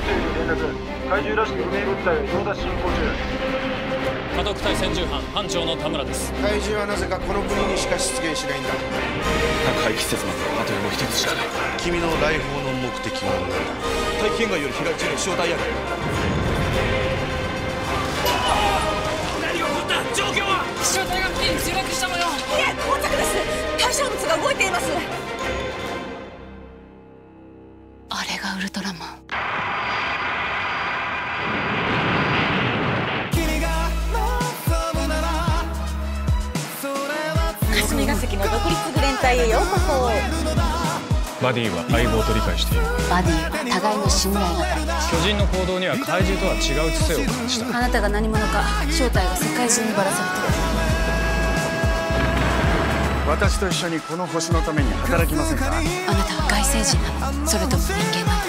隊長に連絡怪獣らしき不明物体を用脱進行中。家督隊戦銃班班長の田村です。怪獣はなぜかこの国にしか出現しないんだ。核廃棄施設まであともう一つしかない。君の来訪の目的は何だ？大気圏外より飛来中の飛翔体や何が起こった？状況は？飛翔体が付近に墜落した模様。いえ膠着です。対象物が動いています。あれがウルトラマン霞が関の独立グ連隊へようこそ。バディは相棒と理解している。バディは互いの信頼が巨人の行動には怪獣とは違う知性を感じた。あなたが何者か正体が世界中にばらされてる。私と一緒にこの星のために働きませんか？あなたは外星人なの。それとも人間なの